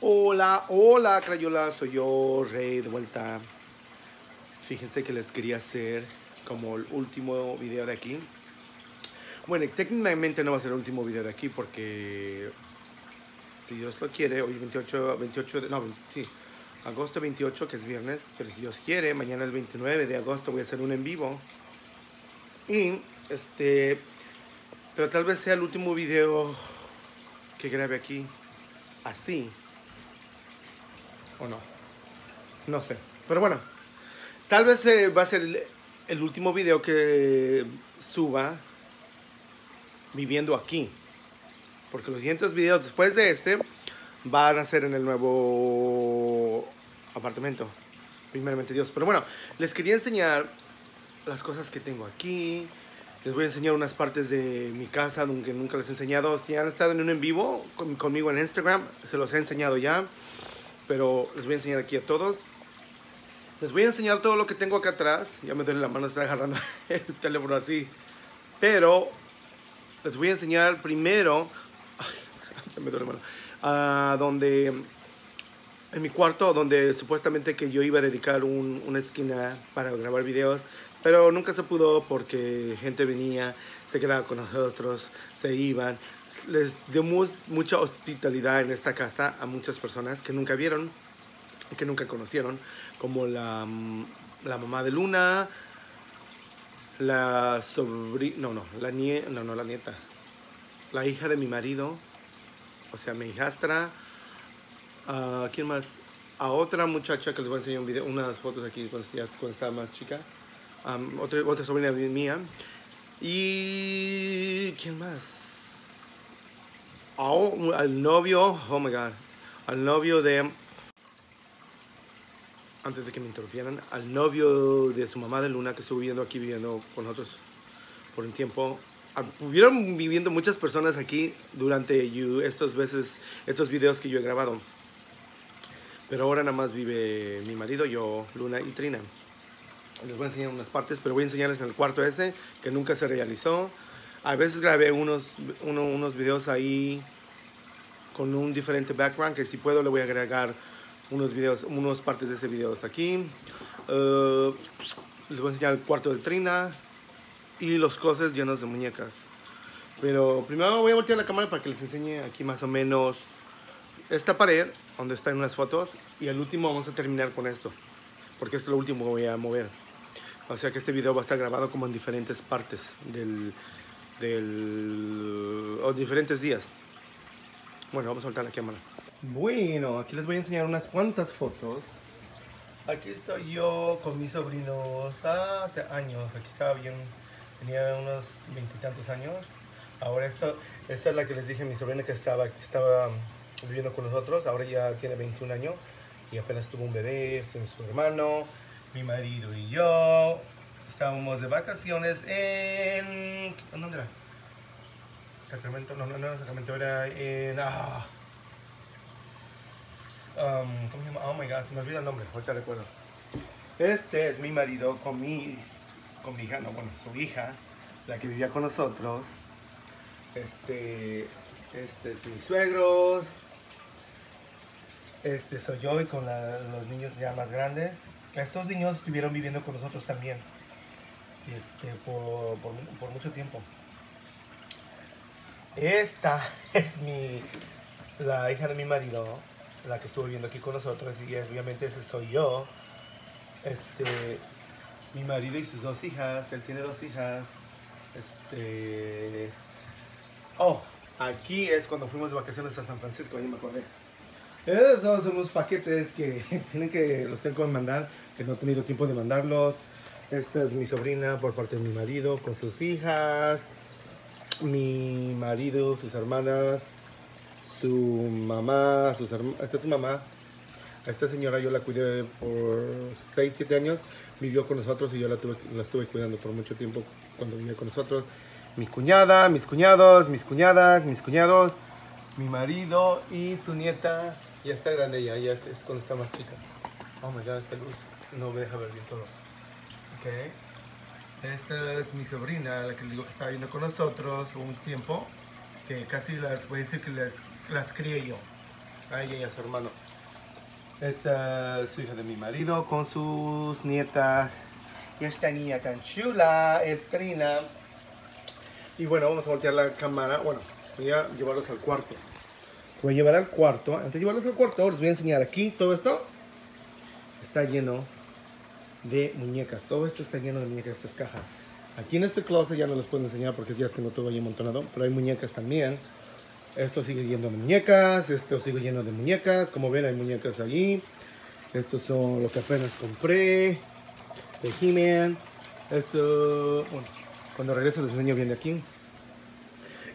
Hola, hola Crayola, soy yo, Rey, de vuelta. Fíjense que les quería hacer como el último video de aquí. Bueno, técnicamente no va a ser el último video de aquí porque si Dios lo quiere, hoy 28, 28 de, no, sí, agosto 28 que es viernes, pero si Dios quiere, mañana el 29 de agosto voy a hacer un en vivo. Y este, pero tal vez sea el último video que grabe aquí así o no. No sé. Pero bueno, tal vez eh, va a ser el, último video que suba viviendo aquí. Porque los siguientes videos después de este van a ser en el nuevo apartamento. Primeramente Dios. Pero bueno, les quería enseñar las cosas que tengo aquí. Les voy a enseñar unas partes de mi casa que nunca les he enseñado. Si han estado en un en vivo conmigo en Instagram, se los he enseñado ya pero les voy a enseñar aquí a todos. Les voy a enseñar todo lo que tengo acá atrás. Ya me duele la mano estar agarrando el teléfono así. Pero les voy a enseñar primero. Ay, me duele la mano. A donde. En mi cuarto, donde supuestamente que yo iba a dedicar un, una esquina para grabar videos. Pero nunca se pudo porque gente venía, se quedaba con nosotros, se iban les dimos mucha hospitalidad en esta casa a muchas personas que nunca vieron, que nunca conocieron, como la, la mamá de Luna, la sobrina, no, no, la nie no, no, la nieta, la hija de mi marido, o sea, mi hijastra, uh, ¿quién más? A otra muchacha que les voy a enseñar un video, unas fotos aquí cuando, cuando estaba más chica, otra, otra sobrina mía, y ¿quién más? Al novio, oh my god, al novio de, antes de que me interrumpieran, al novio de su mamá de Luna que estuvo viviendo aquí, viviendo con nosotros por un tiempo. Ah, hubieron viviendo muchas personas aquí durante estos veces, estos videos que yo he grabado. Pero ahora nada más vive mi marido, yo, Luna y Trina. Les voy a enseñar unas partes, pero voy a enseñarles en el cuarto este, que nunca se realizó. A veces grabé unos, unos videos ahí con un diferente background, que si puedo le voy a agregar unos videos, unos partes de ese video aquí. Uh, les voy a enseñar el cuarto de Trina y los closets llenos de muñecas. Pero primero voy a voltear la cámara para que les enseñe aquí más o menos esta pared donde están unas fotos y al último vamos a terminar con esto porque esto es lo último que voy a mover. O sea que este video va a estar grabado como en diferentes partes del, del, o diferentes días. Bueno, vamos a soltar la cámara. Bueno, aquí les voy a enseñar unas cuantas fotos. Aquí estoy yo con mis sobrinos hace años. Aquí estaba bien, tenía unos veintitantos años. Ahora esto, esta es la que les dije a mi sobrina que estaba, estaba viviendo con nosotros. Ahora ya tiene 21 años y apenas tuvo un bebé, su hermano, mi marido y yo estábamos de vacaciones en... ¿Dónde era? Sacramento, no, no, no Sacramento, era en... Ah, um, ¿Cómo se llama? Oh my god, se me olvida el nombre, ahorita recuerdo. Este es mi marido con mi, con mi hija, no, bueno, su hija, la que vivía con nosotros. Este, este es mis suegros. Este soy yo y con los niños ya más grandes. Estos niños estuvieron viviendo con nosotros también este, por, mucho tiempo. Esta es mi, la hija de mi marido, la que estuvo viviendo aquí con nosotros y obviamente ese soy yo. Este, mi marido y sus dos hijas, él tiene dos hijas. Este, oh, aquí es cuando fuimos de vacaciones a San Francisco, ya me acordé. Esos son unos paquetes que tienen que los tengo que mandar, que no he tenido tiempo de mandarlos. Esta es mi sobrina por parte de mi marido con sus hijas, mi marido, sus hermanas, su mamá, sus esta es su mamá. A esta señora yo la cuidé por 6, 7 años, vivió con nosotros y yo la, tuve, la estuve cuidando por mucho tiempo cuando vivía con nosotros. Mi cuñada, mis cuñados, mis cuñadas, mis cuñados, mi marido y su nieta. Ya está grande ya, ya es, es cuando está más chica. Oh my god, esta luz no me deja ver bien todo. Okay. Esta es mi sobrina, la que digo que estaba viviendo con nosotros un tiempo, que casi las, voy a decir que las, las crié yo. A ella y a su hermano. Esta es su hija de mi marido con sus nietas. Y esta niña tan chula es Trina. Y bueno, vamos a voltear la cámara. Bueno, voy a llevarlos al cuarto. Voy a llevar al cuarto. Antes de llevarlos al cuarto, les voy a enseñar aquí todo esto. Está lleno de muñecas. Todo esto está lleno de muñecas, estas cajas. Aquí en este closet ya no les puedo enseñar porque ya tengo todo ahí amontonado, pero hay muñecas también. Esto sigue lleno de muñecas, esto sigue lleno de muñecas. Como ven, hay muñecas allí. Estos son los que apenas compré de He-Man. Esto, bueno, cuando regrese les enseño bien de aquí.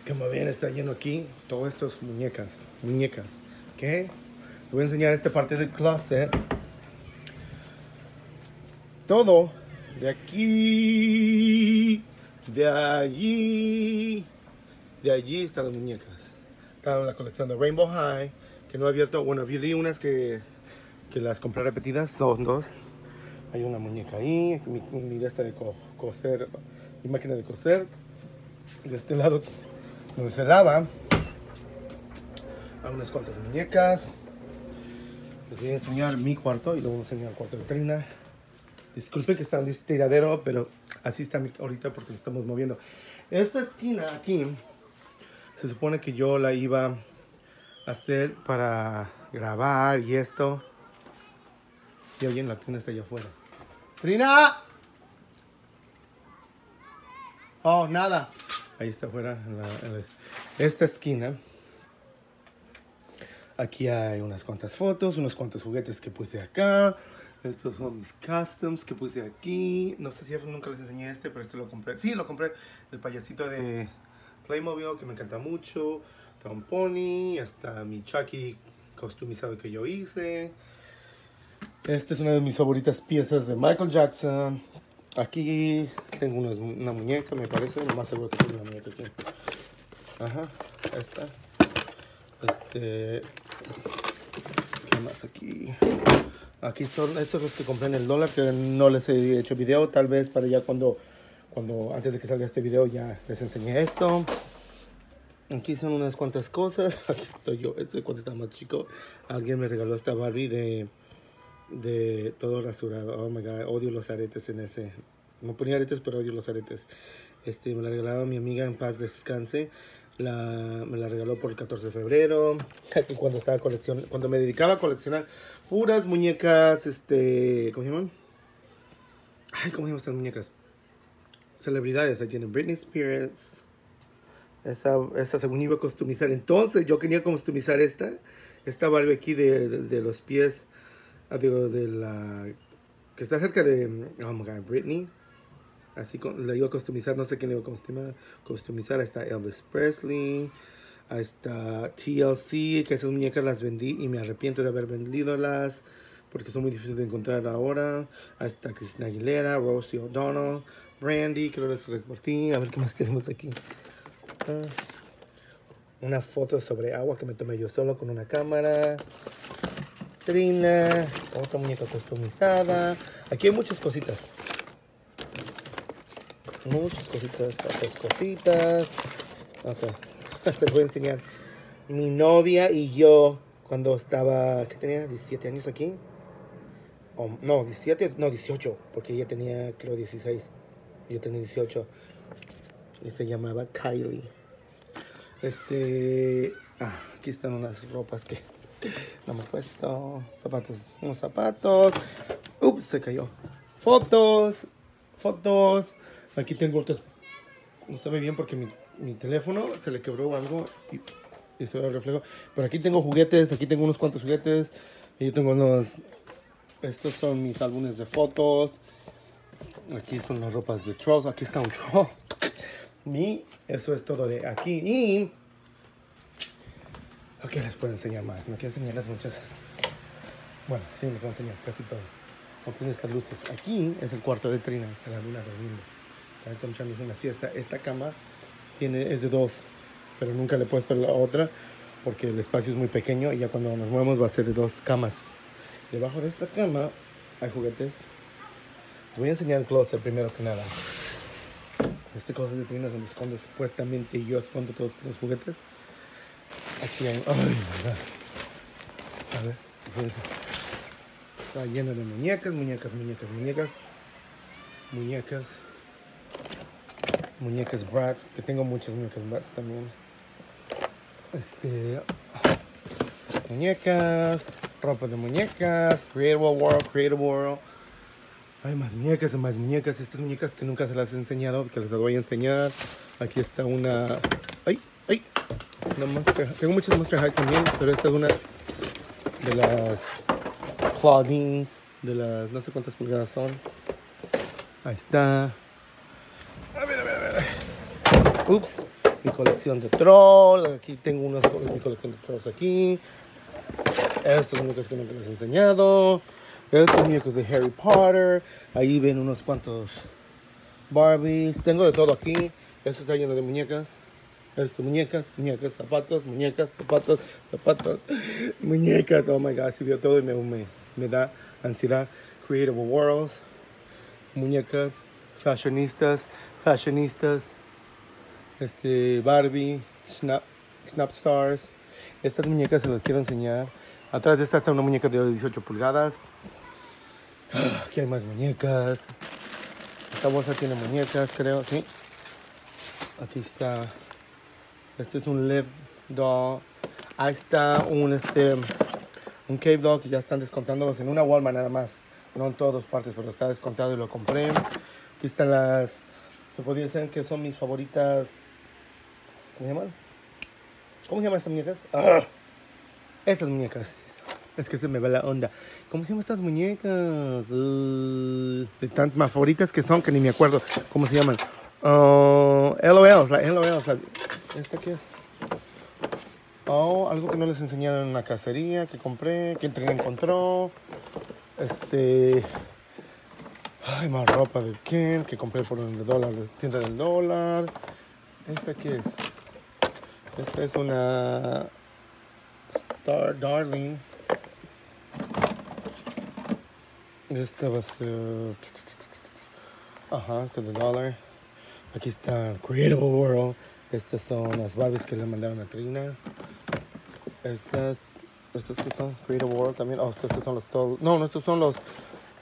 Como ven, está lleno aquí. Todo esto es muñecas, muñecas. ¿Ok? Les voy a enseñar esta parte del closet. Todo de aquí, de allí, de allí están las muñecas. Está la colección de Rainbow High, que no he abierto. Bueno, vi unas que, que las compré repetidas, son dos. Hay una muñeca ahí, mi, mi de esta de co- coser, mi de coser. De este lado, donde se lava, hay unas cuantas muñecas. Les voy a enseñar mi cuarto y luego voy a enseñar el cuarto de Trina. Disculpe que está en tiradero, pero así está ahorita porque lo estamos moviendo. Esta esquina aquí, se supone que yo la iba a hacer para grabar y esto. Y oyen, la Trina está allá afuera. ¡Trina! Oh, nada. Ahí está afuera. esta esquina. Aquí hay unas cuantas fotos, unos cuantos juguetes que puse acá. Estos son mis customs que puse aquí. No sé si nunca les enseñé este, pero este lo compré. Sí, lo compré. El payasito de Playmobil, que me encanta mucho. Tom Pony, hasta mi Chucky customizado que yo hice. Esta es una de mis favoritas piezas de Michael Jackson. Aquí tengo unos- una muñeca, me parece. Lo más seguro que tengo una muñeca aquí. Ajá, esta. Este. ¿Qué más aquí? Aquí son estos los que compré en el dólar, que no les he hecho video. Tal vez para ya cuando, cuando antes de que salga este video ya les enseñé esto. Aquí son unas cuantas cosas. Aquí estoy yo. Este cuando estaba más chico. Alguien me regaló esta Barbie de, de todo rasurado. Oh my god, odio los aretes en ese. No ponía aretes, pero odio los aretes. Este, me la regalaba mi amiga en paz descanse. La, me la regaló por el 14 de febrero. Cuando estaba coleccion, cuando me dedicaba a coleccionar puras muñecas, este, ¿cómo se llaman? Ay, ¿cómo se llaman estas muñecas? Celebridades, ahí tienen Britney Spears. Esa, esa según iba a customizar. Entonces yo quería customizar esta. Esta Barbie aquí de, de, de los pies. ah, Digo, de la... Que está cerca de... Oh my God, Britney. Así con- la iba a customizar. No sé quién la iba a customizar. Customizar. Ahí está Elvis Presley. Ahí está TLC. Que esas muñecas las vendí y me arrepiento de haber vendido las. Porque son muy difíciles de encontrar ahora. Ahí está Christina Aguilera, Rosie O'Donnell, Brandy, que lo les reporté. A ver qué más tenemos aquí. Ah, una foto sobre agua que me tomé yo solo con una cámara. Trina, otra muñeca customizada. Aquí hay muchas cositas. Muchas cositas, otras cositas. Ok, les voy a enseñar. Mi novia y yo, cuando estaba, ¿qué tenía? 17 años aquí. No, 17, no, 18, porque ella tenía, creo, 16. Yo tenía 18 y se llamaba Kylie. Este, ah, aquí están unas ropas que no me he puesto, zapatos, unos zapatos. Ups, se cayó. Fotos, fotos. Aquí tengo otras. No se ve bien porque mi, teléfono se le quebró algo y, y se ve el reflejo. Pero aquí tengo juguetes, aquí tengo unos cuantos juguetes. Y yo tengo unos. Estos son mis álbumes de fotos. Aquí son las ropas de trolls. Aquí está un troll. Y eso es todo de aquí. Y. Ok, les puedo enseñar más. No quiero enseñarles muchas. Bueno, sí, les voy a enseñar casi todo. Poner estas luces. Aquí es el cuarto de Trina. Está la luna durmiendo. Está echando una siesta. Esta cama tiene, es de dos. Pero nunca le he puesto la otra. Porque el espacio es muy pequeño. Y ya cuando nos movemos va a ser de dos camas. Debajo de esta cama hay juguetes. Les voy a enseñar el closet primero que nada. Este closet de Trina es donde escondo supuestamente yo escondo todos los juguetes. Aquí hay. Ay, my God. ver, fíjense. Está lleno de muñecas, muñecas, muñecas, muñecas. Muñecas. Muñecas Bratz, que tengo muchas muñecas Bratz también. Este. Muñecas, ropa de muñecas, Creative World, Creative World. Hay más muñecas, más muñecas. Estas muñecas que nunca se las he enseñado, que las voy a enseñar. Aquí está una. ¡Ay! ¡Ay! Tengo muchas Monster High también, pero esta es una de las Claudines. De las. No sé cuántas pulgadas son. Ahí está. A ver, a ver, a ver. Ups. Mi colección de trolls. Aquí tengo unas, mi colección de trolls aquí. Estos muñecos que nunca les he enseñado. Estos muñecos de Harry Potter. Ahí ven unos cuantos Barbies. Tengo de todo aquí. Esto está lleno de muñecas. Esto, muñecas, muñecas, zapatos, muñecas, zapatos, zapatos, muñecas. Oh my god, si veo todo y me, me, me da ansiedad. Creative Worlds, muñecas, fashionistas, fashionistas, este, Barbie, Snap, Snap Stars. Estas muñecas se las quiero enseñar. Atrás de esta está una muñeca de 18 pulgadas. Ah, Aquí hay más muñecas. Esta bolsa tiene muñecas, creo, sí. Aquí está. Este es un live doll. Ahí está un este un cave doll que ya están descontándolos en una Walmart nada más. No en todas partes, pero está descontado y lo compré. Aquí están las. Se podría decir que son mis favoritas. ¿Cómo se llaman? ¿Cómo se llaman estas muñecas? Ah, estas muñecas. Es que se me va la onda. ¿Cómo se llaman estas muñecas? Uh, de tantas más favoritas que son que ni me acuerdo cómo se llaman. Uh, LOLs, la LOLs. La, ¿Esta qué es? Oh, algo que no les he enseñado en una cacería que compré, que encontró. Este. Ay, más ropa de Ken que compré por el dólar, tienda del dólar. ¿Esta qué es? Esta es una Star Darling. Esta va a ser. Ajá, esta es de dólar. Aquí está Creative World. Estas son las Barbies que le mandaron a Trina. Estas, estas que son Creative World también. Oh, estos son los. No, no, estos son los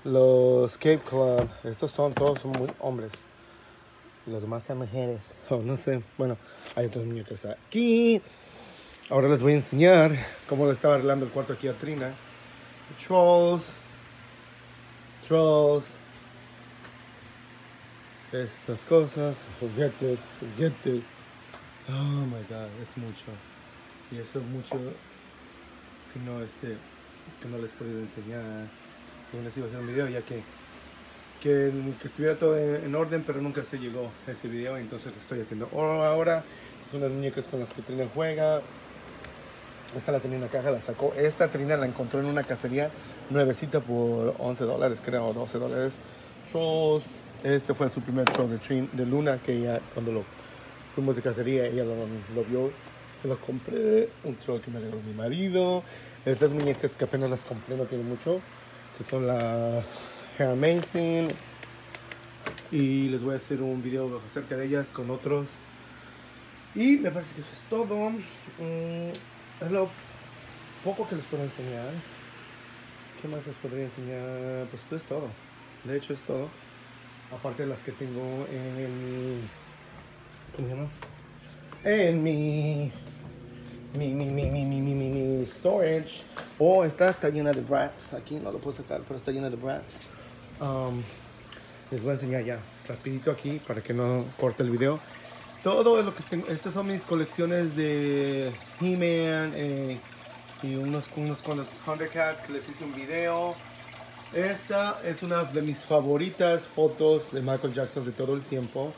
los Cape Club. Estos son todos muy hombres. Los demás son mujeres. Oh, no sé. Bueno, hay otros muñecas aquí. Ahora les voy a enseñar cómo le estaba arreglando el cuarto aquí a Trina. Trolls. Trolls. Estas cosas. Juguetes, juguetes. Oh my god, es mucho. Y eso es mucho que no, este, que no les he enseñar. No les iba a hacer un video ya que, que, que estuviera todo en, en orden, pero nunca se llegó ese video. Entonces lo estoy haciendo ahora. Son las muñecas con las que Trina juega. Esta la tenía en una caja, la sacó. Esta Trina la encontró en una cacería nuevecita por 11 dólares, creo, o 12 dólares. Trolls. Este fue su primer troll de, Trin- de Luna, que ella, cuando lo fuimos de cacería, ella lo, lo vio. Se lo compré. Un troll que me regaló mi marido. Estas muñecas que apenas las compré, no tiene mucho. Son las Hair Amazing. Y les voy a hacer un video acerca de ellas con otros. Y me parece que eso es todo. Mm, es lo poco que les puedo enseñar. ¿Qué más les podría enseñar? Pues esto es todo. De hecho es todo. Aparte de las que tengo en mi... ¿Cómo se llama? En. Mi, mi, mi, mi, mi, mi, mi, mi storage. Oh, esta está llena de brats. Aquí no lo puedo sacar, pero está llena de brats. Um, les voy a enseñar ya, rapidito aquí, para que no corte el video. Todo es lo que tengo. Estas son mis colecciones de He-Man eh, y unos, unos con los Thundercats que les hice un video. Esta es una de mis favoritas fotos de Michael Jackson de todo el tiempo.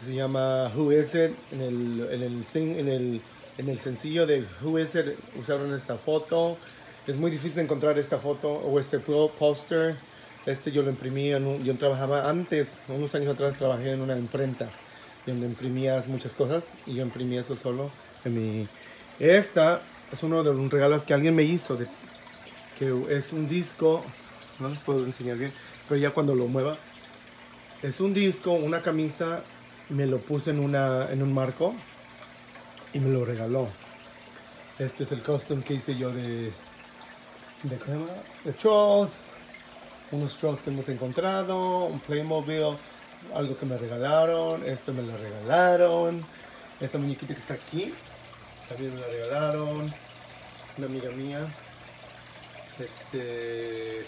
Que se llama Who Is It. En el, en el, en el, en el sencillo de Who Is It usaron esta foto. Es muy difícil encontrar esta foto o este póster. Este yo lo imprimí, un- yo trabajaba antes, unos años atrás trabajé en una imprenta donde imprimías muchas cosas y yo imprimí eso solo en mi... Esta es uno de los regalos que alguien me hizo, que es un disco, no les puedo enseñar bien, pero ya cuando lo mueva, es un disco, una camisa, me lo puse en, una, en un marco y me lo regaló. Este es el custom que hice yo de, de, de Trolls, unos Trolls que hemos encontrado, un Playmobil, algo que me regalaron, esto me lo regalaron, esta muñequita que está aquí, también me la regalaron, una amiga mía, este,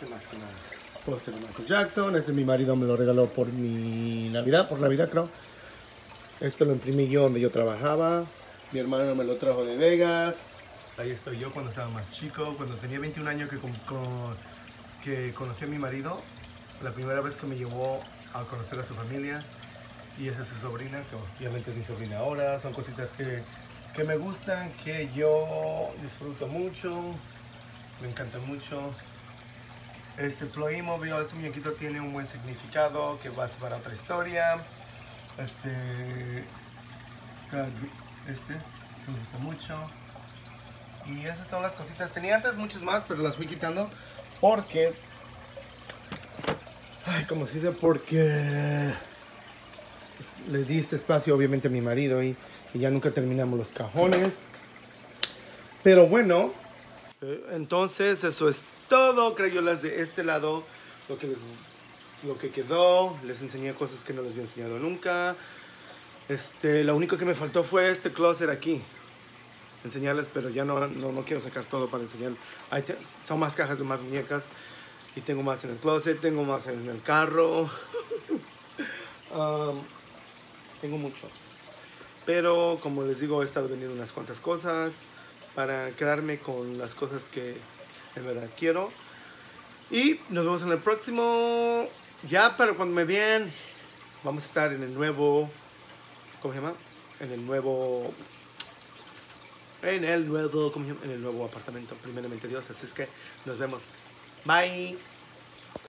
¿qué más, qué más? Póster de Michael Jackson, este mi marido me lo regaló por mi Navidad, por Navidad creo, esto lo imprimí yo donde yo trabajaba, mi hermano me lo trajo de Vegas, ahí estoy yo cuando estaba más chico, cuando tenía 21 años que, que conocí a mi marido, la primera vez que me llevó a conocer a su familia y esa es su sobrina, que obviamente es mi sobrina ahora, son cositas que, que me gustan, que yo disfruto mucho, me encanta mucho. Este Playmobil, este muñequito tiene un buen significado que va a para otra historia. Este, este, me gusta mucho. Y esas son las cositas. Tenía antes muchas más, pero las fui quitando porque Ay, como si de porque le di este espacio obviamente a mi marido y, ya nunca terminamos los cajones. Pero bueno, entonces eso es todo, crayolas de este lado, lo que, lo que quedó, les enseñé cosas que no les había enseñado nunca. Este, lo único que me faltó fue este closet aquí. Enseñarles, pero ya no, no, no quiero sacar todo para enseñar. son más cajas de más muñecas. Y tengo más en el closet, tengo más en el carro. tengo mucho. Pero como les digo, he estado vendiendo unas cuantas cosas para quedarme con las cosas que en verdad quiero. Y nos vemos en el próximo. Ya para cuando me vean, vamos a estar en el nuevo. ¿Cómo se llama? En el nuevo. En el nuevo. En el nuevo apartamento, primeramente Dios. Así es que nos vemos. Bye.